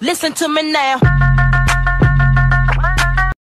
Listen to me now.